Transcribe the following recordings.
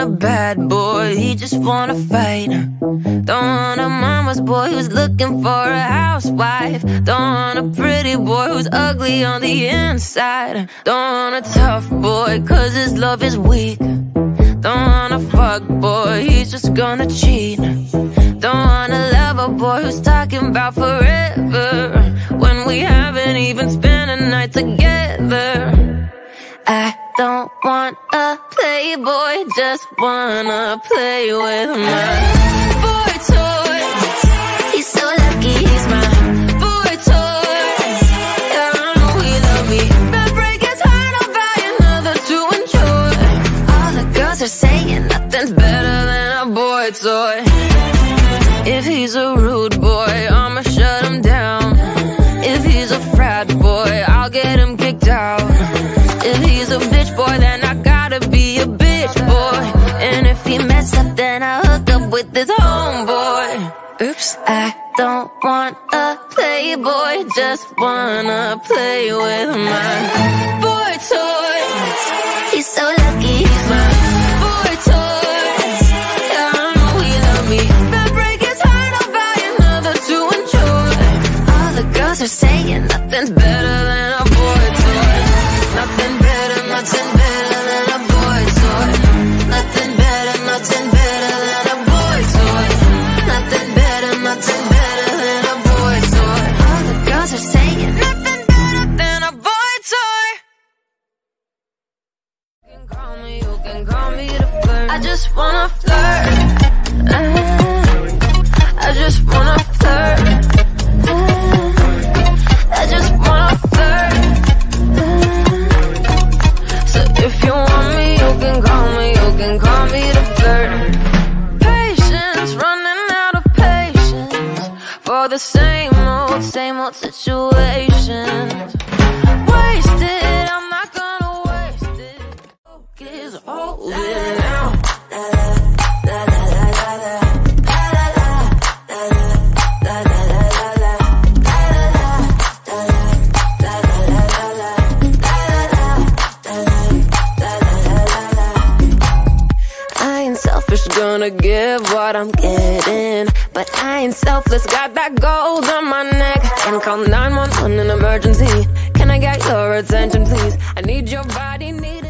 want a bad boy, he just wanna fight. Don't want a mama's boy who's looking for a housewife. Don't want a pretty boy who's ugly on the inside. Don't want a tough boy, cause his love is weak. Don't want a fuck boy, he's just gonna cheat. Don't want a lover boy who's talking about forever when we haven't even spent a night together. I don't want a playboy, just wanna play with my boy toy. He's so lucky, he's my boy toy. Yeah, I know he love me. But break his heart, I'll buy another to enjoy. All the girls are saying nothing's better than a boy toy. If he's a rude boy, I'ma And if he mess up, then I hook up with his homeboy. Oops, I don't want a playboy, just wanna play with my boy toy. He's so lucky, he's my boy toy. I know he love me. But break his heart, I'll buy another to enjoy. All the girls are saying nothing's better than a boy toy. Nothing better, nothing better Uh-huh. I just wanna flirt. I just wanna gonna give what I'm getting. But I ain't selfless, got that gold on my neck. And call 911 an emergency. Can I get your attention, please? I need your body, needing me.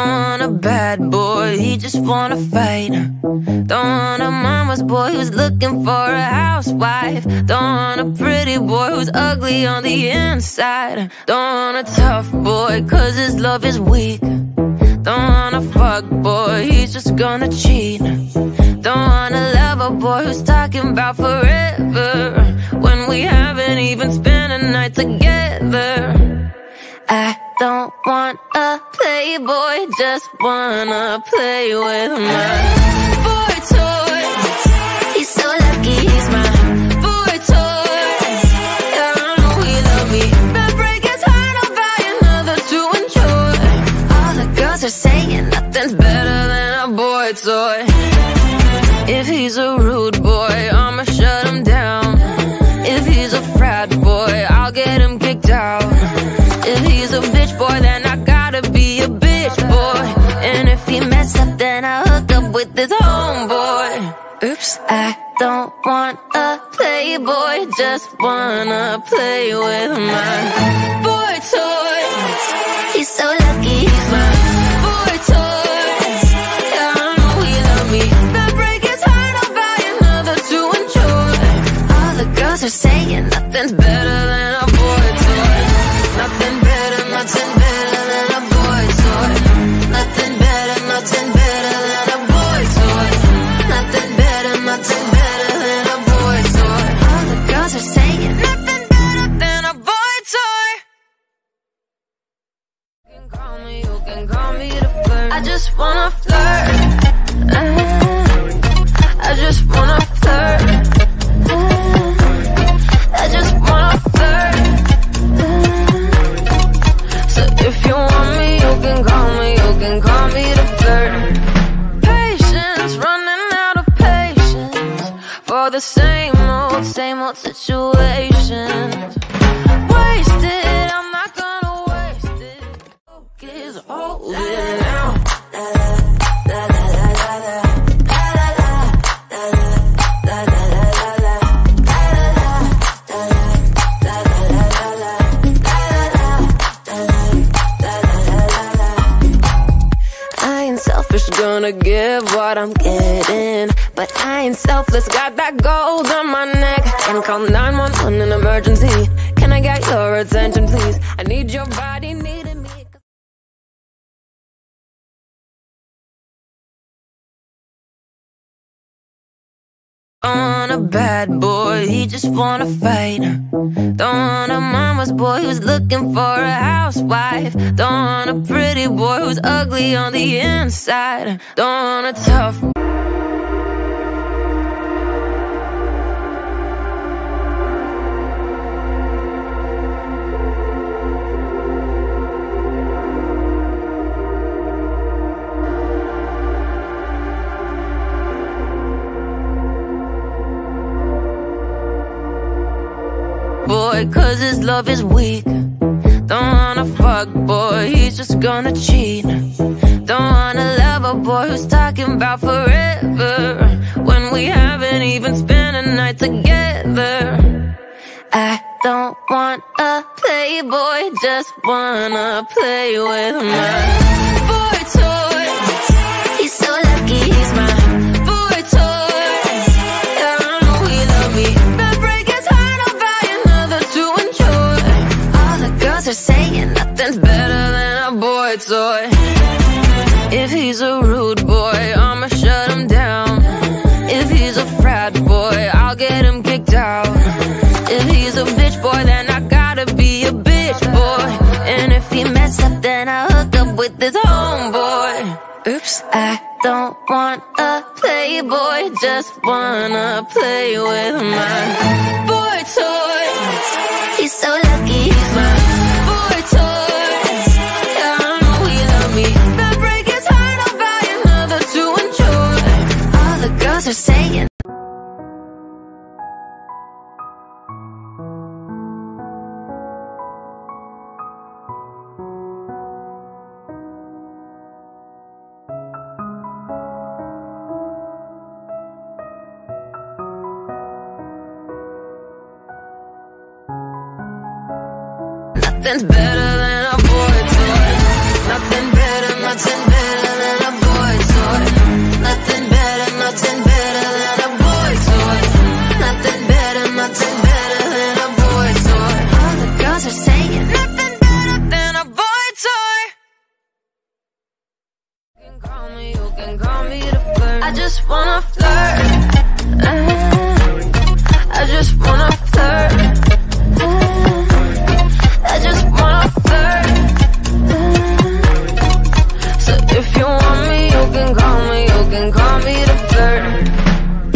Want a bad boy, he just wanna fight. Don't want a mama's boy who's looking for a housewife. Don't want a pretty boy who's ugly on the inside. Don't want a tough boy, cause his love is weak. Don't want a fuck boy, he's just gonna cheat. Don't want a lover boy who's talking about forever when we haven't even spent a night together. I don't want a playboy, just wanna play with my boy toy. He's so lucky, he's my boy toy. Yeah, I know he love me. But break his heart, I'll buy another to enjoy. All the girls are saying nothing's better than a boy toy. I don't want a playboy, just wanna play with my boy same old situation. Wasted, I'm not gonna waste it. Coke is over now. Ain't selfish, gonna give what I'm getting. But I ain't selfless, got call 911 an emergency. Can I get your attention, please? I need your body, needing me. On a bad boy, he just wanna fight. Don't want a mama's boy who's looking for a housewife. Don't want a pretty boy who's ugly on the inside. Don't want a tough boy, cause his love is weak. Don't wanna fuck boy, he's just gonna cheat. Don't wanna love a boy who's talking about forever when we haven't even spent a night together. I don't want a playboy, just wanna play with my boy toy. If he's a rude boy, I'ma shut him down. If he's a frat boy, I'll get him kicked out. If he's a bitch boy, then I gotta be a bitch boy. And if he mess up, then I hook up with his homeboy. Oops, I don't want a playboy, just wanna play with my boy toy. I just wanna flirt. Uh, I just wanna flirt. Uh, I just wanna flirt. So if you want me, you can call me, you can call me flirt.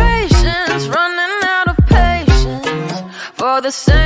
Patience, running out of patience for the same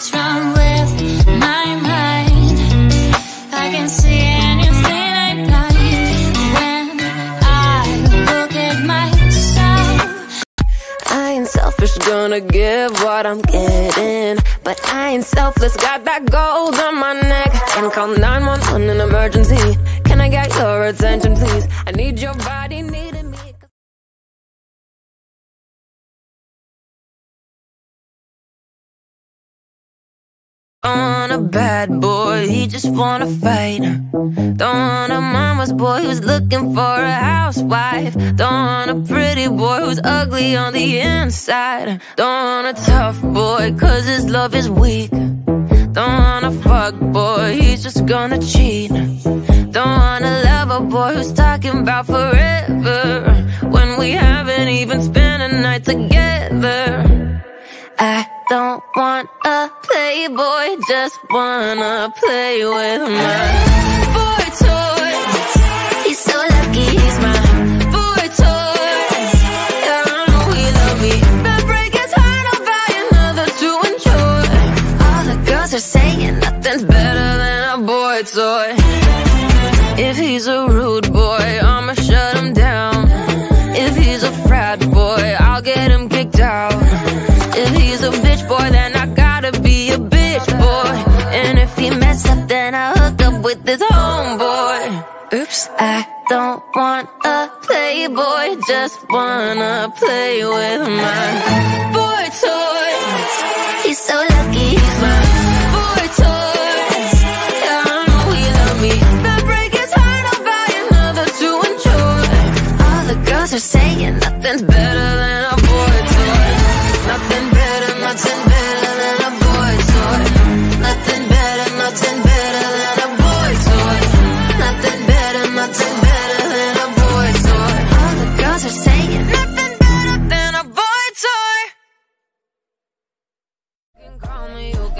With my mind? I can see anything I when I look at myself. I ain't selfish, gonna give what I'm getting. But I ain't selfless, got that gold on my neck. And call 911 an emergency. Can I get your attention, please? I need your body, On a bad boy, he just wanna fight. Don't want a mama's boy who's looking for a housewife. Don't want a pretty boy who's ugly on the inside. Don't want a tough boy, cause his love is weak. Don't want a fuck boy, he's just gonna cheat. Don't love a boy who's talking about forever when we haven't even spent a night together. I don't want a playboy, just wanna play with my boy toy. He's so lucky, he's my boy toy. Yeah, I know he love me. But break his heart, I'll buy another to enjoy. All the girls are saying nothing's better than a boy toy. If he's a want a playboy, just wanna play with my boy toy. He's so lucky, he's my boy toy. Yeah, I know he love me. That break his heart, I'll buy another to enjoy. All the girls are saying nothing's better than a boy toy. Nothing better, nothing better than a boy toy. Nothing better, nothing better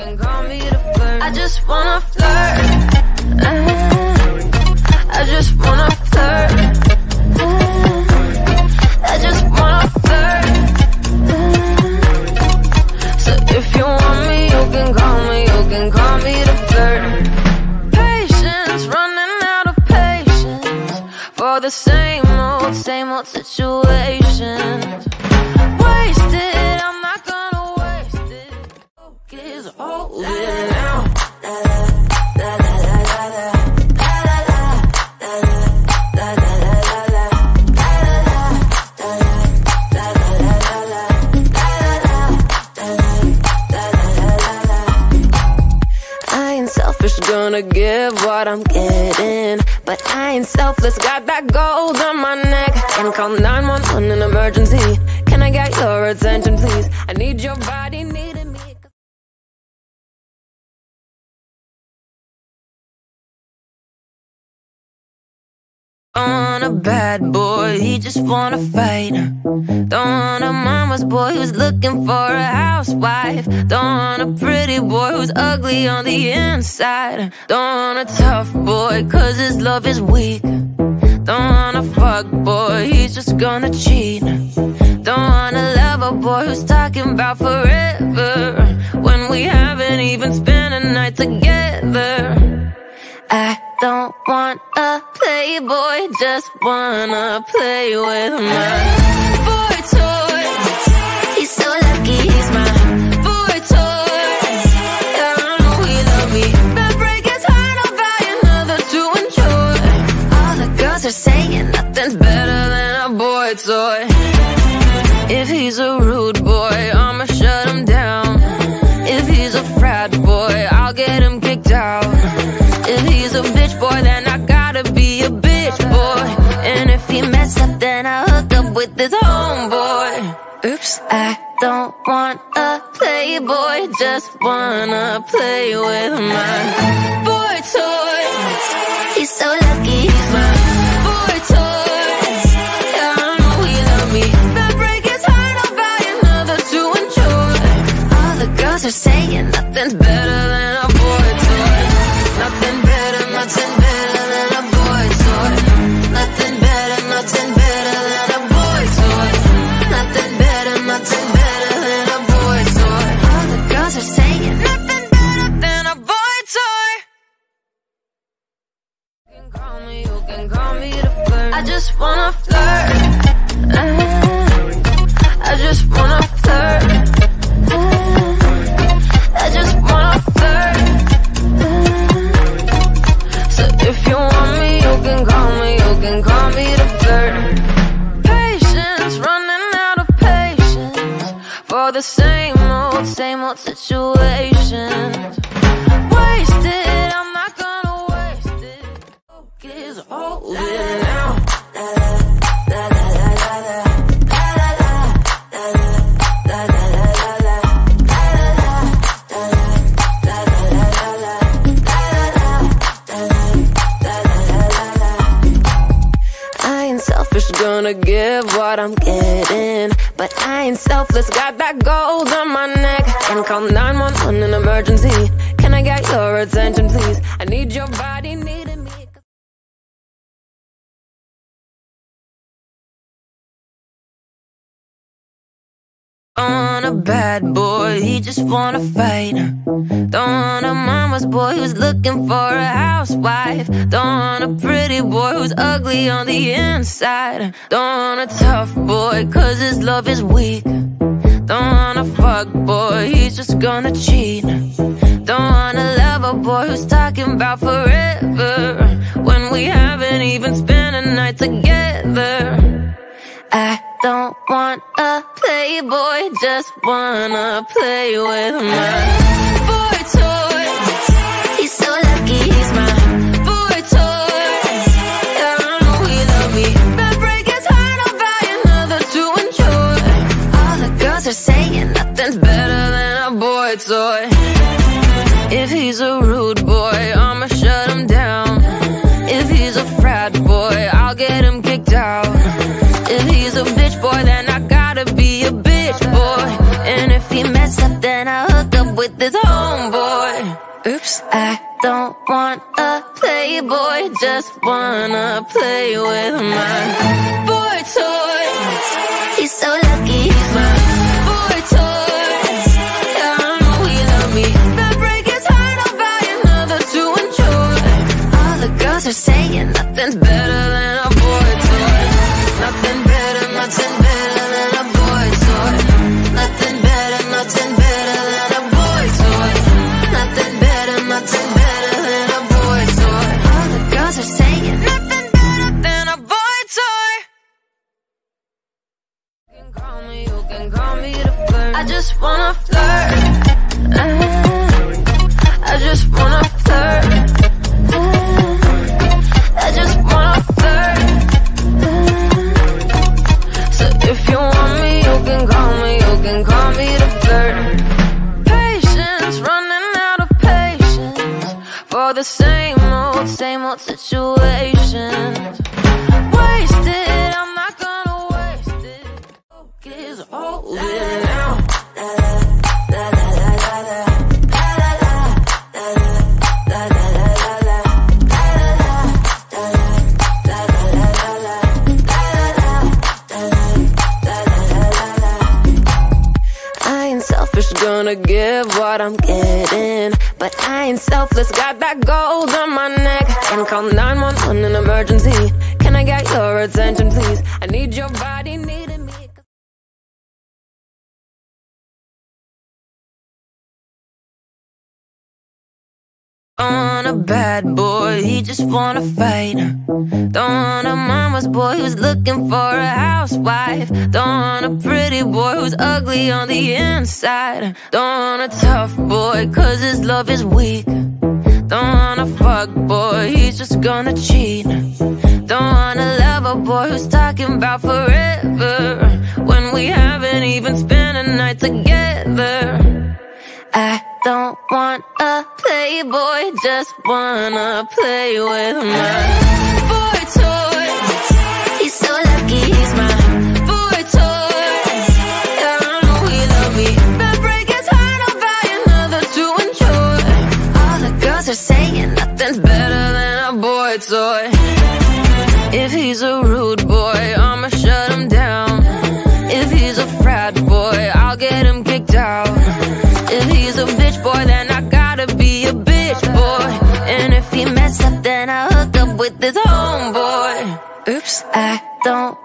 can call me the flirt. I just wanna flirt. Uh, I just wanna flirt. Give what I'm getting. But I ain't selfless, got that gold on my neck. And call 911 an emergency. Can I get your attention, please? I need your body, needing Don't on a bad boy, he just wanna fight. Don't want a mama's boy who's looking for a housewife. Don't want a pretty boy who's ugly on the inside. Don't want a tough boy, cause his love is weak. Don't want a fuck boy, he's just gonna cheat. Don't want a lover boy who's talking about forever. When we haven't even spent a night together. I don't want a playboy, just wanna play with my boy toy. He's so lucky, he's my boy toy. Yeah, I know he love me. That break his heart, I'll buy another to enjoy. All the girls are saying nothing's better than a boy toy. If he's a I don't want a playboy, just wanna play with my boy toy. He's so lucky, he's my same old situations. Wasted, I'm not gonna waste it. Focus, hold it now. Selfish, gonna give what I'm getting. But I ain't selfless, got that gold on my neck. And call 911 an emergency. Can I get your attention, please? I need your body, needing On a bad boy, he just wanna fight. Don't want a mama's boy who's looking for a housewife. Don't want a pretty boy who's ugly on the inside. Don't want a tough boy, cause his love is weak. Don't want a fuck boy, he's just gonna cheat. Don't want a lover boy who's talking about forever when we haven't even spent a night together. I don't want a playboy, just wanna play with my boy toy. He's so lucky, he's my boy toy. Yeah, I know he love me. But break his heart, I'll buy another to enjoy. All the girls are saying nothing's better than a boy toy. If he's a rude boy, I'ma shut him down. If he's a frat boy, playboy, just wanna play with my boy toy. He's so lucky, he's my boy toy. Yeah, I know he love me. But break his heart, I'll buy another to enjoy. All the girls are saying nothing's better I just wanna flirt. Uh, I just wanna flirt. Uh, I just wanna flirt. So if you want me, you can call me, you can call me the flirt. Patience, running out of patience for the same old, same old situations. Wasted, I'm selfish, gonna give what I'm getting. But I ain't selfless, got that gold on my neck. And call 911 in emergency. Can I get your attention, please? I need your body on a bad boy, he just wanna fight. Don't want a mama's boy who's looking for a housewife. Don't want a pretty boy who's ugly on the inside. Don't want a tough boy, cause his love is weak. Don't want a fuck boy, he's just gonna cheat. Don't want a lover boy who's talking about forever when we haven't even spent a night together. I don't want a playboy, just wanna play with my boy toy.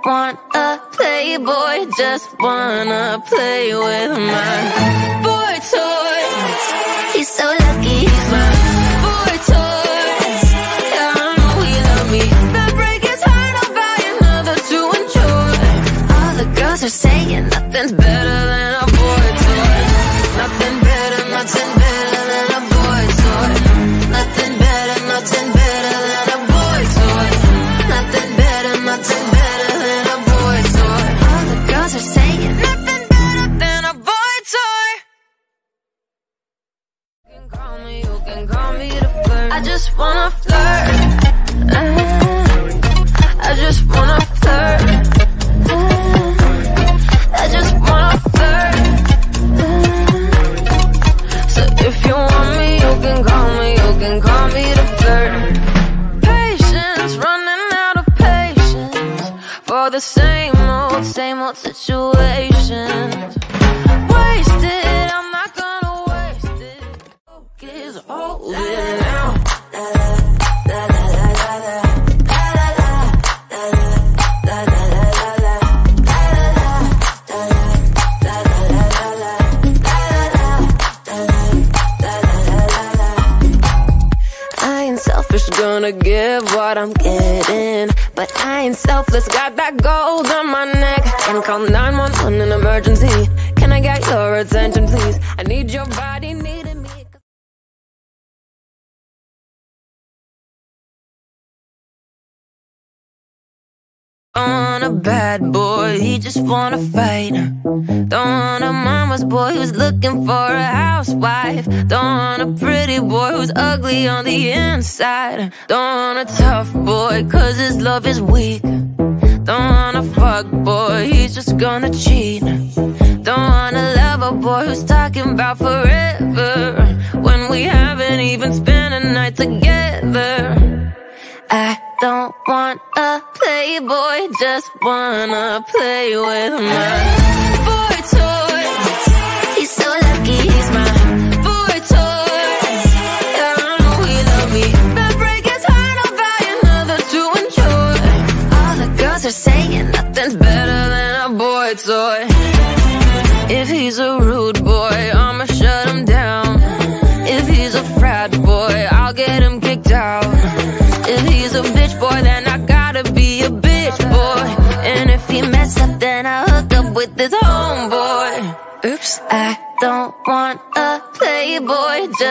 Want a playboy, just wanna play with my boy toy. He's so all the same old, same old situations. Wasted, I'm not gonna waste it. Coke over now. Selfish, gonna give what I'm getting but I ain't selfless, got that gold on my neck. And call 911 in an emergency. Can I get your attention, please? I need your body, needing me. On a bad boy, he just wanna fight. Don't want a mama's boy who's looking for a housewife. Don't want a pretty boy who's ugly on the inside. Don't want a tough boy, cause his love is weak. Don't want a fuck boy, he's just gonna cheat. Don't want a lover boy who's talking about forever. When we haven't even spent a night together. I don't want a playboy, just wanna play with my boy toy.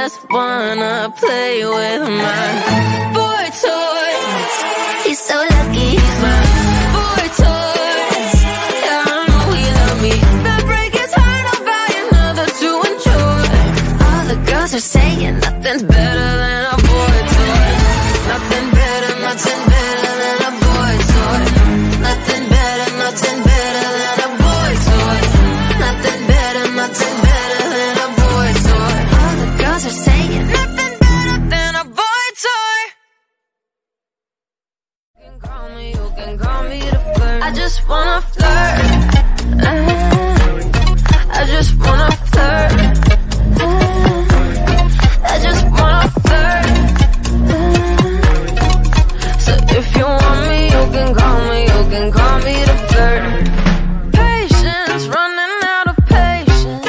Just wanna play with my boy toy. He's so lucky, he's my boy toy. Yeah, I know he love me. But break his heart, I'll buy another to enjoy. All the girls are saying nothing's better than a boy toy. Nothing better, nothing better I just wanna flirt. I just wanna flirt. I just wanna flirt. So if you want me, you can call me, you can call me the flirt. Patience, running out of patience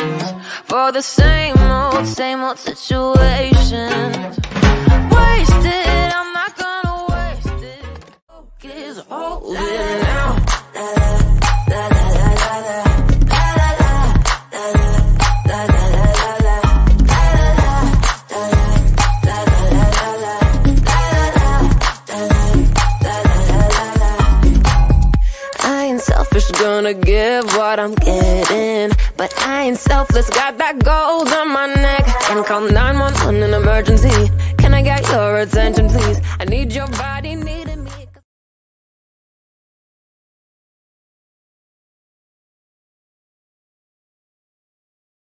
for the same old, same old situations. Wasted, selfish, gonna give what I'm getting. But I ain't selfless, got that gold on my neck. And call 911 in an emergency. Can I get your attention, please? I need your body, needing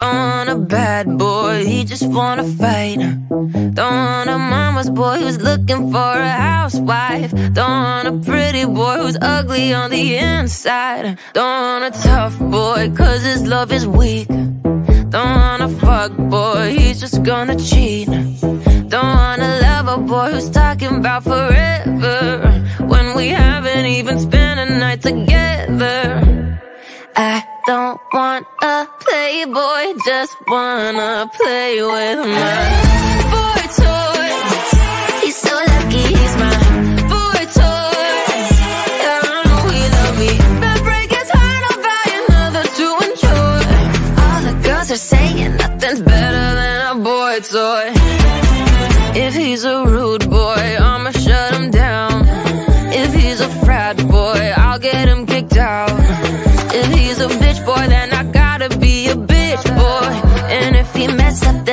On a bad boy, he just wanna fight. Don't want a mama's boy who's looking for a housewife. Don't want a pretty boy who's ugly on the inside. Don't want a tough boy, cause his love is weak. Don't want a fuck boy, he's just gonna cheat. Don't want a lover boy who's talking about forever. When we haven't even spent a night together. I don't want a playboy, just wanna play with my boy toy.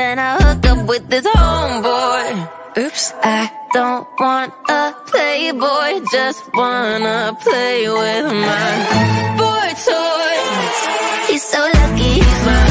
Then I hook up with his homeboy. Oops, I don't want a playboy, just wanna play with my boy toy. He's so lucky, he's my